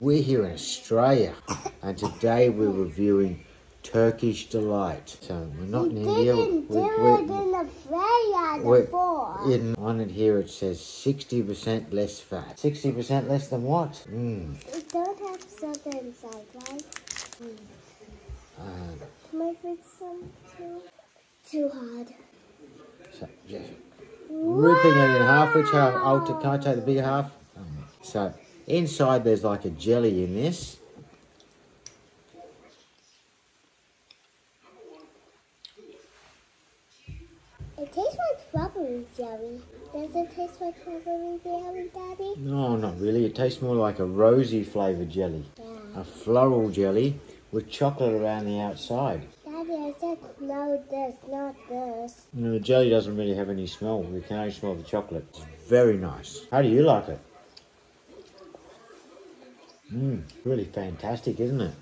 We're here in Australia, and today we're reviewing Turkish Delight. So we're not in We India. didn't do we- it in Australia before. in, on it here it says 60% less fat. 60% less than what? Mm. It don't have sugar inside, right? Uh, Might be some too, too hard. so just ripping it in half. Which half? Oh, to, can I take the bigger half? Um, So inside there's like a jelly in this. It tastes like strawberry jelly. Does it taste like strawberry jelly, Daddy? No, not really. It tastes more like a rosy flavoured jelly. Yeah. A floral jelly with chocolate around the outside. Daddy, I said no this, not this. No, the jelly doesn't really have any smell. You can only smell the chocolate. It's very nice. How do you like it? Mmm, really fantastic, isn't it?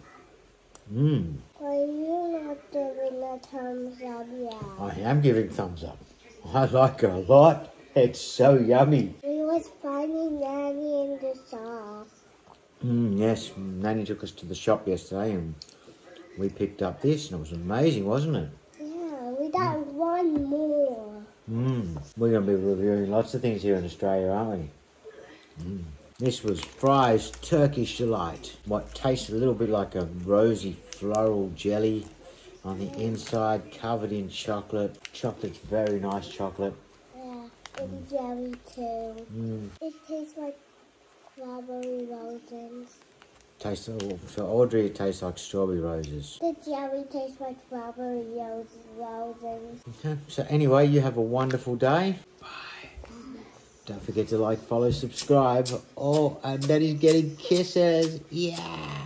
Mmm, Are you not giving a thumbs up yet? I am giving thumbs up. I like it a lot. It's so yummy. We was finding Nanny in the shop. Mm, yes, Nanny took us to the shop yesterday and we picked up this and it was amazing, wasn't it? Yeah, we got one more. Mmm, we're going to be reviewing lots of things here in Australia, aren't we? Mm. This was Fry's Turkish Delight. What tastes a little bit like a rosy floral jelly on the inside, covered in chocolate. Chocolate's very nice chocolate. Yeah, and jelly too. Mm. It tastes like strawberry roses. Tastes so Audrey, it tastes like strawberry roses. The jelly tastes like strawberry roses. Okay, so anyway, you have a wonderful day. Don't forget to like, follow, subscribe. Oh, and Daddy's getting kisses. Yeah.